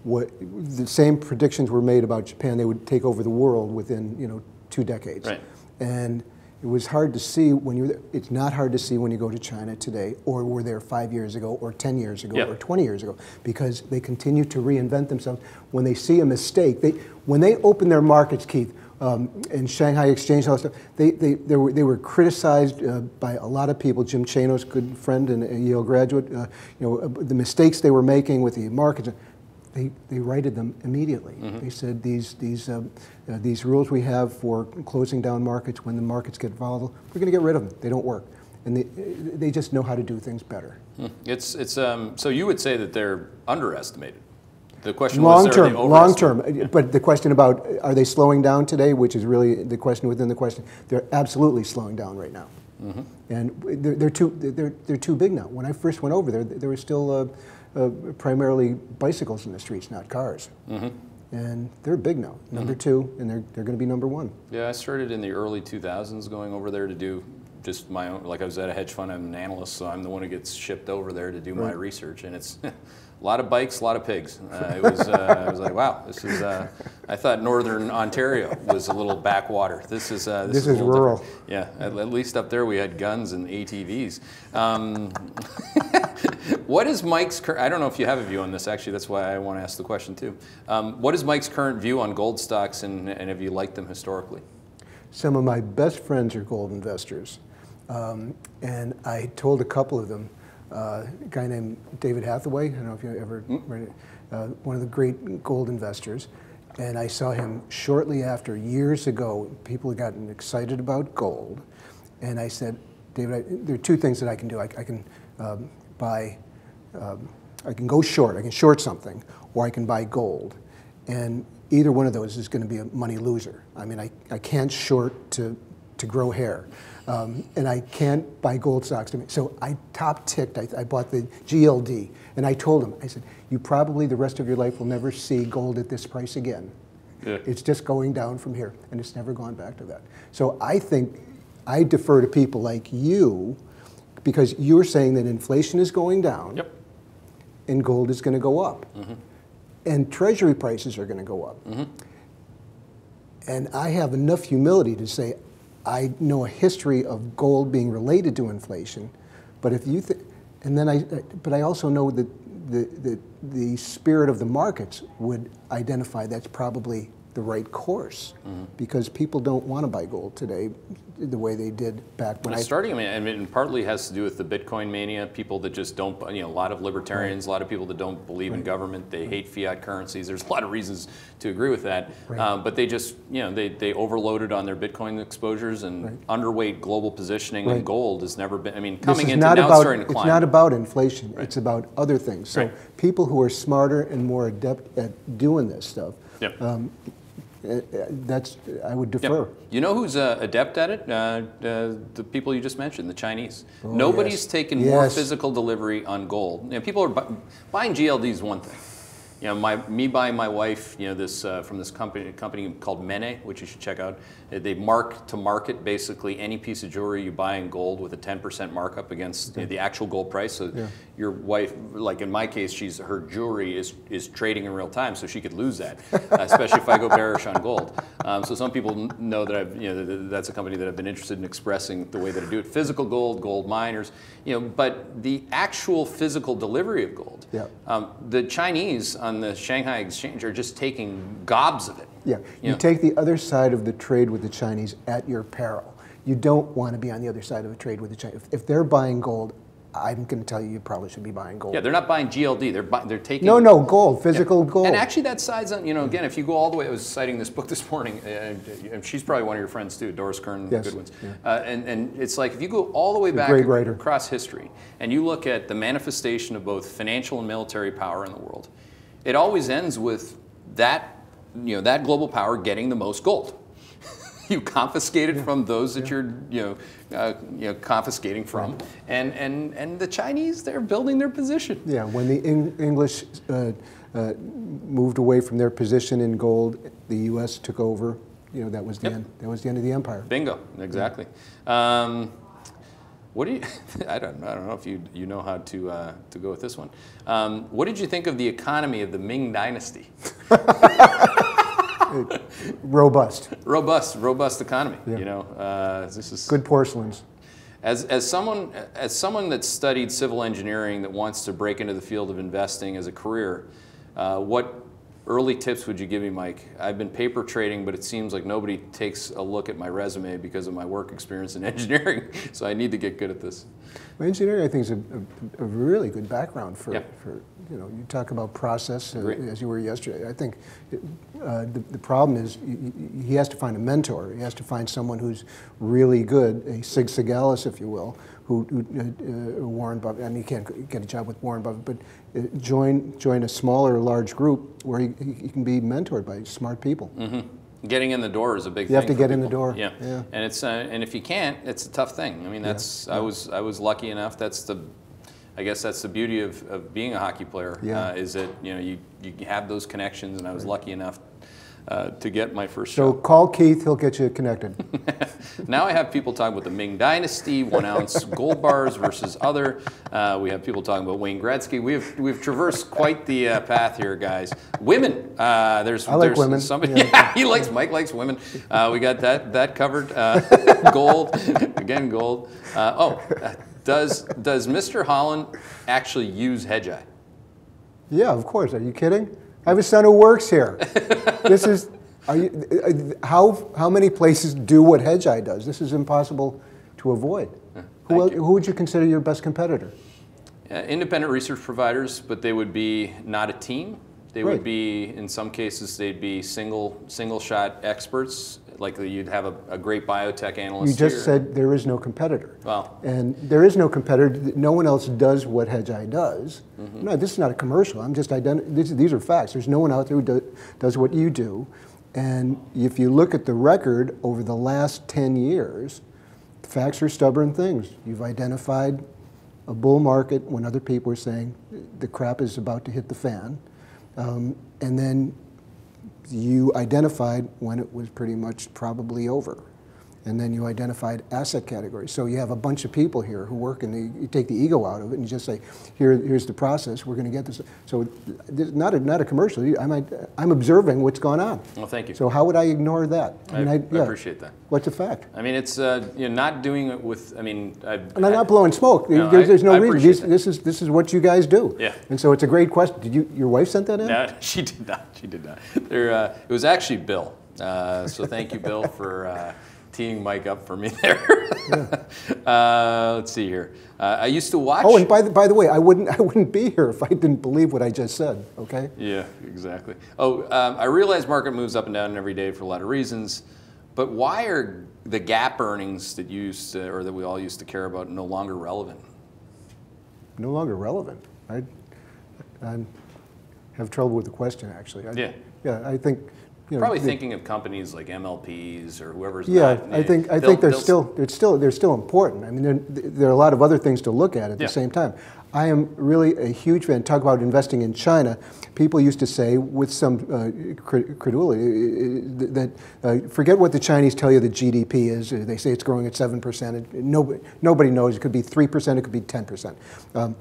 what, the same predictions were made about Japan. They would take over the world within, you know, two decades. Right. And it was hard to see when you. It's not hard to see when you go to China today, or were there five years ago, or ten years ago, Yeah. or twenty years ago, because they continue to reinvent themselves. When they see a mistake, they when they open their markets, Keith, um, and Shanghai Exchange, all that stuff, they they they were they were criticized uh, by a lot of people. Jim Chanos, good friend and a Yale graduate, uh, you know, uh, the mistakes they were making with the markets they, they righted them immediately. They said these, these, um, uh, these rules we have for closing down markets when the markets get volatile, we're going to get rid of them. They don't work. And they, they just know how to do things better. It's, it's, um, so you would say that they're underestimated. The question Long was, are they term, long term. But the question about are they slowing down today, which is really the question within the question, they're absolutely slowing down right now. And they're, they're, too, they're, they're too big now. When I first went over there, there were still uh, uh, primarily bicycles in the streets, not cars. And they're big now, number two, and they're, they're going to be number one. Yeah, I started in the early 2000s going over there to do just my own, like I was at a hedge fund, I'm an analyst, so I'm the one who gets shipped over there to do my research. And it's a lot of bikes, a lot of pigs. Uh, it was, uh, I was like, wow, this is, uh, I thought northern Ontario was a little backwater. This is, uh, This a is little rural. different. Yeah, at, at least up there we had guns and ATVs. Um, what is Mike's current, I don't know if you have a view on this, actually, that's why I want to ask the question too. Um, what is Mike's current view on gold stocks and, and have you liked them historically? Some of my best friends are gold investors. Um, and I told a couple of them, uh, a guy named David Hathaway, I don't know if you ever read it, uh, one of the great gold investors. And I saw him shortly after, years ago, people had gotten excited about gold. And I said, David, I, there are two things that I can do. I, I can um, buy, um, I can go short, I can short something, or I can buy gold. And either one of those is going to be a money loser. I mean, I, I can't short to, to grow hair. Um, and I can't buy gold stocks. To me. So I top ticked, I, I bought the GLD. And I told him, I said, you probably the rest of your life will never see gold at this price again. Yeah. It's just going down from here. And it's never gone back to that. So I think I defer to people like you because you're saying that inflation is going down Yep. and gold is going to go up. And treasury prices are going to go up. And I have enough humility to say I know a history of gold being related to inflation, but if you think, and then I, but I also know that the, the, the spirit of the markets would identify that's probably the right course because people don't want to buy gold today the way they did back when I starting, I mean, I mean, partly has to do with the Bitcoin mania. People that just don't, you know, a lot of libertarians, a lot of people that don't believe in government. They hate fiat currencies. There's a lot of reasons to agree with that. Right. Um, but they just, you know, they, they overloaded on their Bitcoin exposures and underweight global positioning. And gold has never been. I mean, coming into not now it's about, starting to climb. it's not about inflation, it's about other things. So Right. people who are smarter and more adept at doing this stuff, Yep. um, uh, uh, that's, I would Yep. defer. You know who's uh, adept at it? Uh, uh, the people you just mentioned, the Chinese. Nobody's Oh, yes. taken more physical delivery on gold. You know, people are bu- buying GLD is one thing. You know, my, me buying my wife, you know, this uh, from this company company called Mene, which you should check out. They mark to market basically any piece of jewelry you buy in gold with a 10% markup against you know, the actual gold price. So your wife, like in my case, she's her jewelry is is trading in real time, so she could lose that, especially if I go bearish on gold. Um, so some people know that I've, you know, that's a company that I've been interested in expressing the way that I do it. Physical gold, gold miners, you know, but the actual physical delivery of gold. Yeah. Um, the Chinese on the Shanghai Exchange are just taking gobs of it. Yeah, you Yeah. take the other side of the trade with the Chinese at your peril. You don't want to be on the other side of a trade with the Chinese. If, if they're buying gold, I'm going to tell you you probably should be buying gold. Yeah, they're not buying GLD. They're they're taking. no, no, gold, physical gold. And actually, that sides on, you know, again, if you go all the way, I was citing this book this morning, and, and she's probably one of your friends too, Doris Kearns Yes, Goodwins. yeah. Uh, and, and it's like, if you go all the way back across history, and you look at the manifestation of both financial and military power in the world, it always ends with that, you know, that global power getting the most gold. you confiscate it from those that you're, you know, uh, you know, confiscating from, and, and, and the Chinese, they're building their position. Yeah, when the Eng- English uh, uh, moved away from their position in gold, the U.S. took over. You know, that was the Yep. end. That was the end of the empire. Bingo, exactly. Um, what do you? I don't. I don't know if you you know how to uh, to go with this one. Um, what did you think of the economy of the Ming Dynasty? robust, robust, robust economy. You know, uh, this is good porcelains. As, as, someone, as someone that studied civil engineering that wants to break into the field of investing as a career, uh, what early tips would you give me, Mike? I've been paper trading, but it seems like nobody takes a look at my resume because of my work experience in engineering, so I need to get good at this. Well, engineering, I think, is a, a, a really good background for, yeah. for, you know, you talk about process uh, as you were yesterday. I think uh, the, the problem is he has to find a mentor. He has to find someone who's really good, a Sig Sigalis, if you will, who, who uh, uh, Warren Buffett, I mean, you can't get a job with Warren Buffett, but uh, join, join a smaller or large group where he, he can be mentored by smart people. Mm-hmm. Getting in the door is a big you thing. You have to get in the door. Yeah. yeah. And it's uh, and if you can't, it's a tough thing. I mean, that's yeah. I was I was lucky enough. That's the I guess that's the beauty of, of being a hockey player. Yeah. Uh, is that you know you, you have those connections, and I was lucky enough uh, to get my first so call Keith, he'll get you connected. now I have people talking about the Ming Dynasty, one ounce gold bars versus other. Uh, we have people talking about Wayne Gretzky. We've, we've traversed quite the uh, path here, guys. Women, uh, there's, I like there's women. Somebody, yeah. yeah. he likes, Mike likes women. Uh, we got that, that covered. Uh, gold, again, gold. oh, does, does Mr. Holland actually use Hedgeye? Yeah, of course. Are you kidding? I have a son who works here. this is, you, how, how many places do what Hedgeye does? This is impossible to avoid. Who, else, who would you consider your best competitor? Uh, independent research providers, but they would be not a team. They right. would be, in some cases, they'd be single single shot experts. Like you'd have a, a great biotech analyst. You just here. said there is no competitor. Well, and there is no competitor. No one else does what Hedgeye does. Mm-hmm. No, this is not a commercial. I'm just. These, these, are facts. There's no one out there who do, does what you do. And if you look at the record over the last 10 years, facts are stubborn things. You've identified a bull market when other people are saying the crap is about to hit the fan. Um, and then you identified when it was pretty much probably over and then you identified asset categories. So you have a bunch of people here who work, and you take the ego out of it, and you just say, "Here, here's the process. We're going to get this." So, not a not a commercial. I'm I'm observing what's going on. Well, thank you. So how would I ignore that? I, mean, I, I yeah. appreciate that. What's a fact? I mean, it's uh, you know, not doing it with. I mean, I've, and I'm not blowing smoke. No, there's, there's, no reason. This, this, is this is what you guys do. Yeah. And so it's a great question. Did you your wife sent that in? No, she did not. She did not. There, uh, it was actually Bill. Uh, so thank you, Bill, for uh, teeing Mike up for me there. yeah. uh, let's see here. Uh, I used to watch. Oh, and by the, by the way, I wouldn't I wouldn't be here if I didn't believe what I just said. Okay. Yeah, exactly. Oh, um, I realize market moves up and down every day for a lot of reasons, but why are the GAAP earnings that you used to, or that we all used to care about no longer relevant? No longer relevant. I, I have trouble with the question actually. I, yeah. Yeah, I think you know, probably thinking of companies like MLPs or whoever's. Yeah, not, I think I think they're still they're still they're still important. I mean, there, there are a lot of other things to look at at yeah. the same time. I am really a huge fan. Talk about investing in China. People used to say, with some uh, credulity, that uh, forget what the Chinese tell you the GDP is. They say it's growing at seven percent. Nobody nobody knows. It could be three percent. It could be ten percent. Um,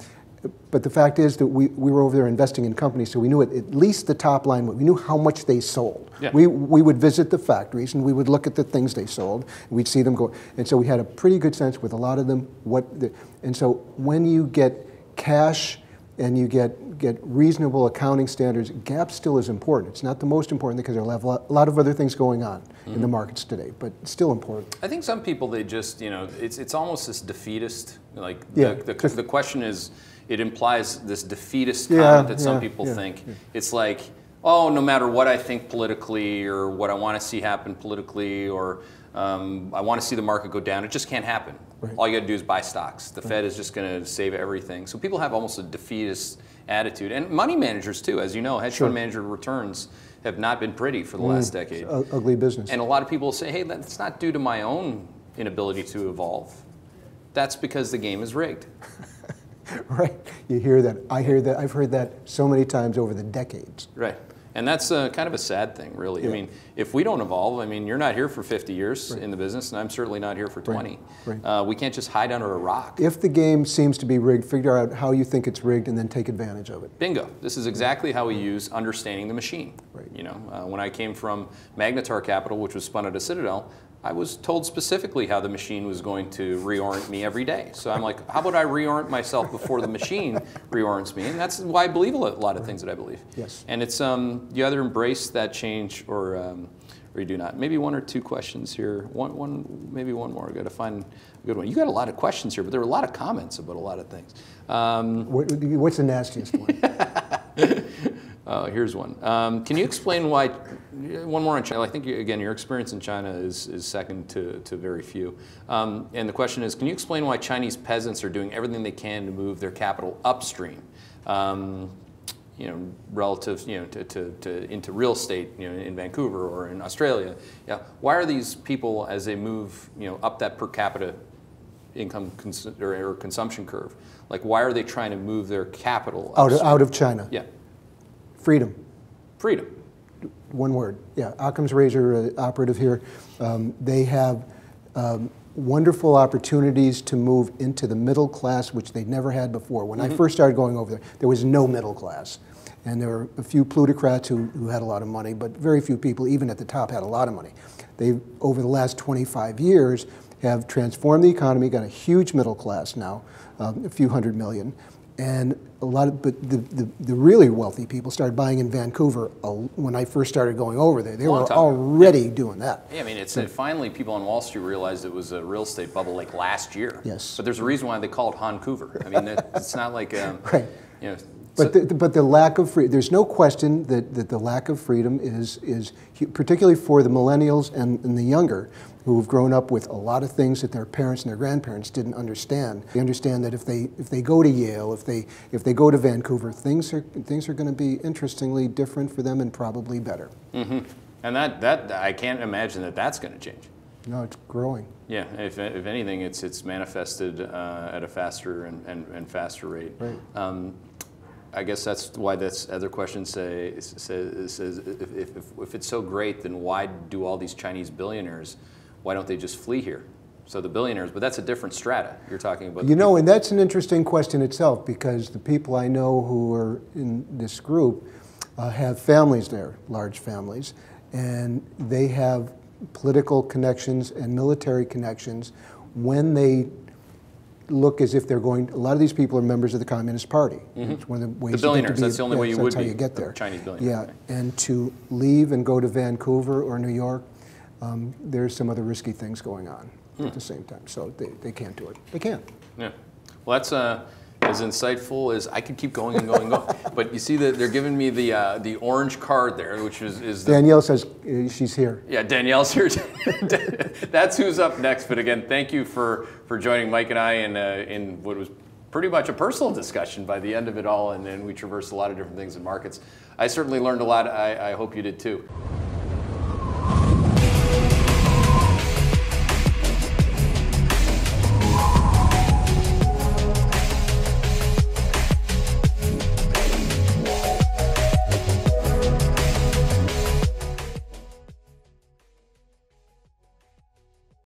but the fact is that we, we were over there investing in companies, so we knew at, at least the top line, we knew how much they sold. Yeah. We, we would visit the factories and we would look at the things they sold, and we'd see them go. And so we had a pretty good sense with a lot of them what, the, and so when you get cash and you get, get reasonable accounting standards, GAAP still is important. It's not the most important because there are a lot of other things going on mm-hmm. in the mm-hmm. markets today, but still important. I think some people, they just, you know, it's, it's almost this defeatist, like yeah, the, the, the question is, it implies this defeatist yeah, comment that some yeah, people yeah, think. It's like, oh, no matter what I think politically or what I want to see happen politically or um, I want to see the market go down, it just can't happen. Right. All you got to do is buy stocks. The right. Fed is just going to save everything. So people have almost a defeatist attitude. And money managers, too. As you know, hedge sure. fund manager returns have not been pretty for the mm, last decade. ugly business. And a lot of people say, hey, that's not due to my own inability to evolve. That's because the game is rigged. right? You hear that. I hear that. I've heard that so many times over the decades. Right. And that's uh, kind of a sad thing, really. I mean, if we don't evolve, I mean, you're not here for 50 years in the business, and I'm certainly not here for 20. Right. Uh, we can't just hide under a rock. If the game seems to be rigged, figure out how you think it's rigged and then take advantage of it. Bingo. This is exactly how we use understanding the machine. Right. You know, uh, when I came from Magnetar Capital, which was spun out of Citadel, I was told specifically how the machine was going to reorient me every day. So I'm like, how about I reorient myself before the machine reorients me? And that's why I believe a lot of things that I believe. Yes. And it's um, you either embrace that change or um, or you do not. Maybe one or two questions here. One, one maybe one more. I got to find a good one. You got a lot of questions here, but there were a lot of comments about a lot of things. Um, What- What's the nastiest one? Oh, here's one. Um, can you explain why? One more on China. I think you- again, your experience in China is, is second to, to very few. Um, and the question is, can you explain why Chinese peasants are doing everything they can to move their capital upstream? Um, you know, relative, you know, to, to, to into real estate, you know, in Vancouver or in Australia. Yeah, why are these people, as they move, you know, up that per capita income cons- or, or consumption curve, like why are they trying to move their capital? Out of, upstream? out of China. Yeah, Freedom. freedom. One word. Yeah, Occam's razor uh, operative here. Um, they have um, wonderful opportunities to move into the middle class, which they never had before. When I first started going over there, there was no middle class. And there were a few plutocrats who, who had a lot of money, but very few people, even at the top, had a lot of money. They, over the last 25 years, have transformed the economy, got a huge middle class now, um, a few hundred million. And a lot of, but the, the, the really wealthy people started buying in Hongcouver when I first started going over there. They were already doing that. Yeah, I mean, it's uh, finally people on Wall Street realized it was a real estate bubble like last year. Yes. But there's a reason why they call it Vancouver. I mean, it's not like, um, Right. you know. But so- the, but the lack of free, there's no question that, that the lack of freedom is, is particularly for the millennials and, and the younger who have grown up with a lot of things that their parents and their grandparents didn't understand. They understand that if they, if they go to Yale, if they, if they go to Vancouver, things are, things are going to be interestingly different for them and probably better. Mm -hmm. and that, that, I can't imagine that that's going to change. No, it's growing. Yeah, if, if anything, it's, it's manifested uh, at a faster and, and, and faster rate. Right. Um, I guess that's why this other question say, says, says if, if, if it's so great, then why do all these Chinese billionaires, why don't they just flee here? So the billionaires, but that's a different strata. You're talking about. You know, and that's an interesting question itself because the people I know who are in this group uh, have families there, large families, and they have political connections and military connections when they look as if they're going. A lot of these people are members of the Communist Party. It's one of the ways. to billionaires, be- that's the only way you would how be you get there. Chinese billionaire, Yeah, right. and to leave and go to Vancouver or New York, um, there's some other risky things going on Hmm. at the same time. So they, they can't do it. They can't. Yeah. Well, that's uh, as insightful as I could keep going and going and going. but you see that they're giving me the uh, the orange card there, which is, is the Danielle says uh, she's here. Yeah, Danielle's here. That's who's up next. But again, thank you for, for joining Mike and I in, uh, in what was pretty much a personal discussion by the end of it all. And then we traversed a lot of different things in markets. I certainly learned a lot. I, I hope you did too.